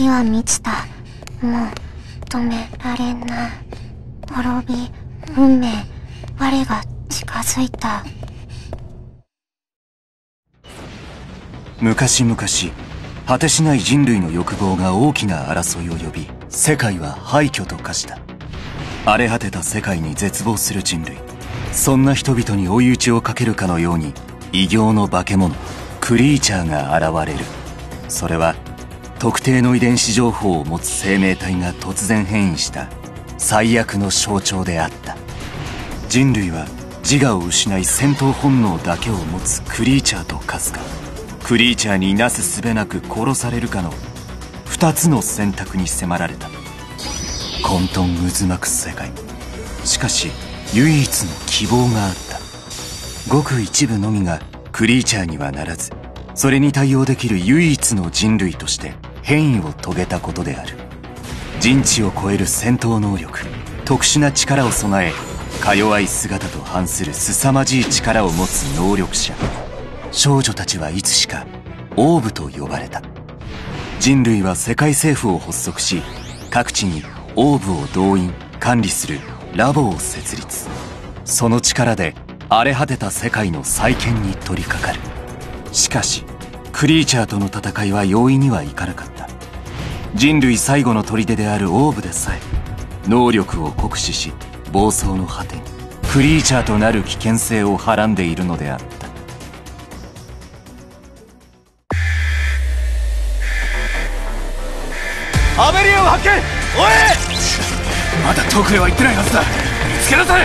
時は満ちた。もう止められない滅び運命。我が近づいた。昔々果てしない人類の欲望が大きな争いを呼び世界は廃墟と化した。荒れ果てた世界に絶望する人類。そんな人々に追い打ちをかけるかのように異形の化け物クリーチャーが現れる。それは特定の遺伝子情報を持つ生命体が突然変異した。最悪の象徴であった。人類は自我を失い戦闘本能だけを持つクリーチャーと化すか。クリーチャーになすすべなく殺されるかの。2つの選択に迫られた。混沌渦巻く世界。しかし唯一の希望があった。ごく一部のみがクリーチャーにはならず。それに対応できる唯一の人類として変異を遂げたことである。人知を超える戦闘能力特殊な力を備えか弱い姿と反する凄まじい力を持つ能力者。少女たちはいつしかオーブと呼ばれた。人類は世界政府を発足し各地にオーブを動員管理するラボを設立。その力で荒れ果てた世界の再建に取り掛かる。しかしクリーチャーとの戦いは容易にはいかなかった。人類最後の砦であるオーブでさえ能力を酷使し暴走の果てにクリーチャーとなる危険性をはらんでいるのであった。アメリアを発見！おい！まだ遠くへは行ってないはずだ。見つけなさ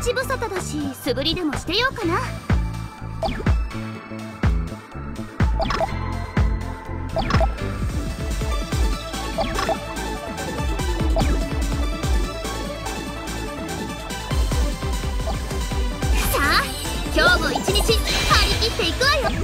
ち無沙汰だし素振りでもしてようかな。さあ今日も一日張り切っていくわよ。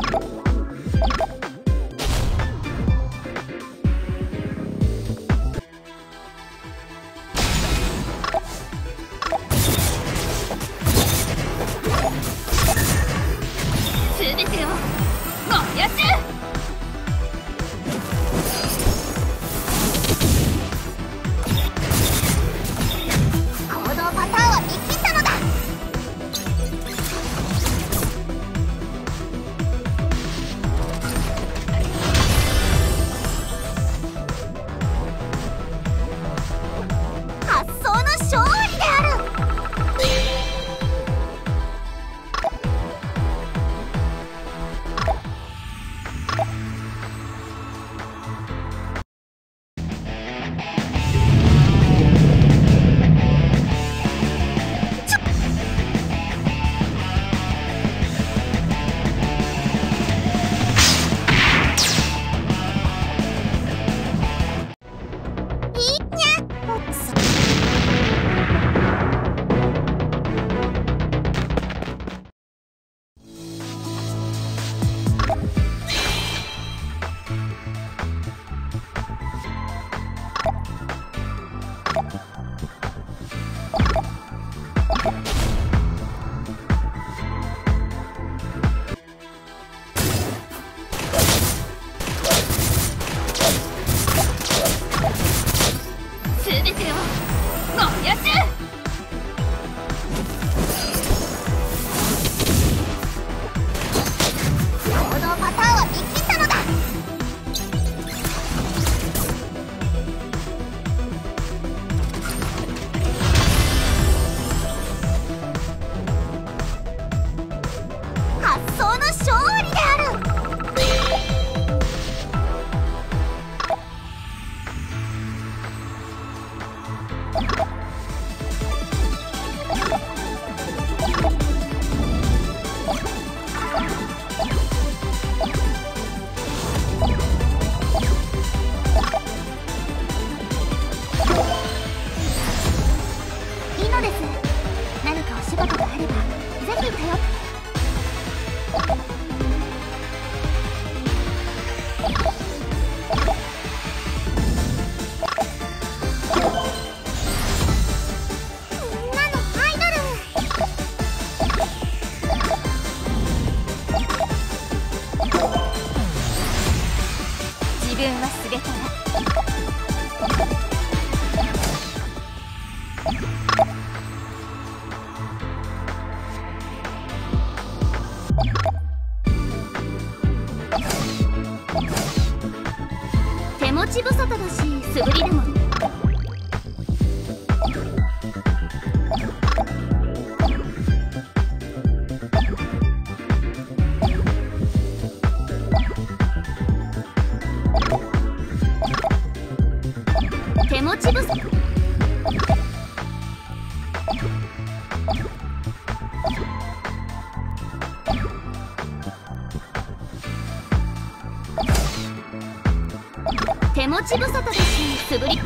you. 持ち無沙汰だし素振りでも。手持ち無沙汰。手持ち無沙汰です素振り。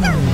Woo!